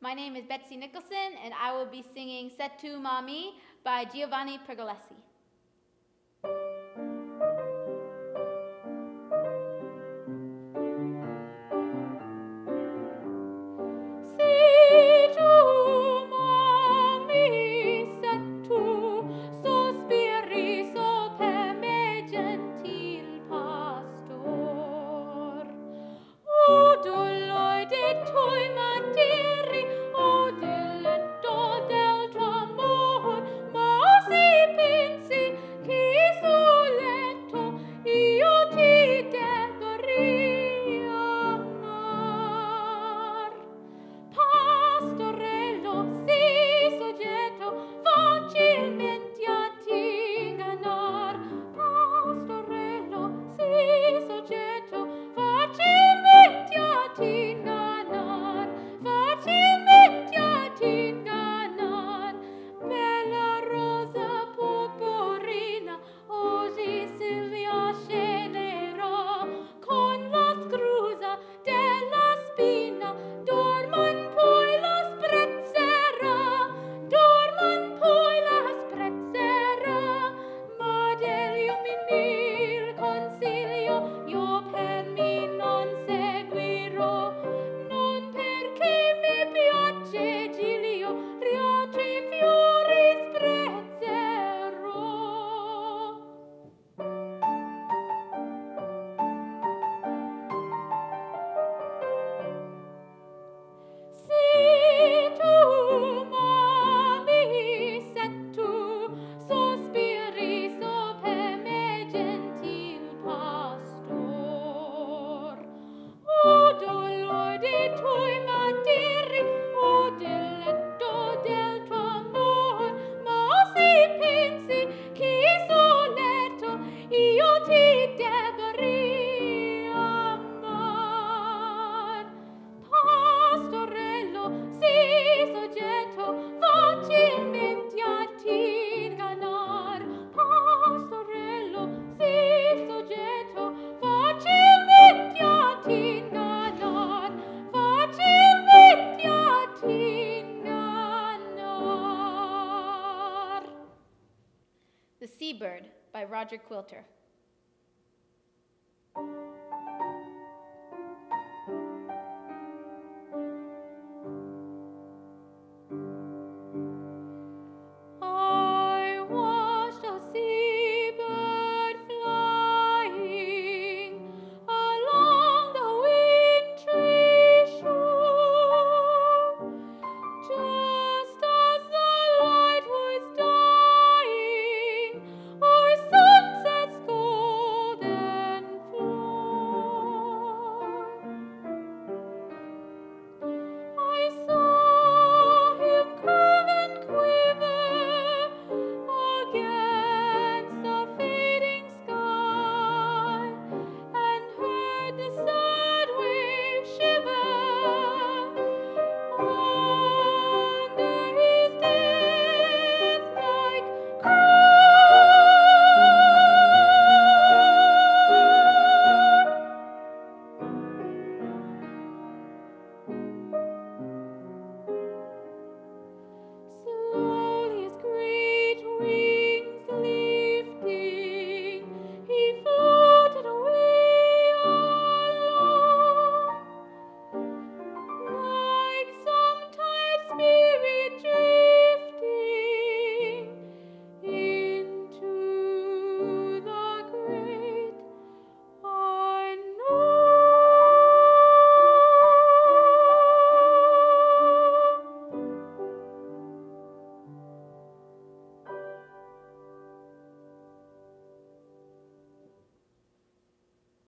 My name is Betsy Nicholson, and I will be singing Se tu m'ami by Giovanni Pergolesi. Seabird by Roger Quilter.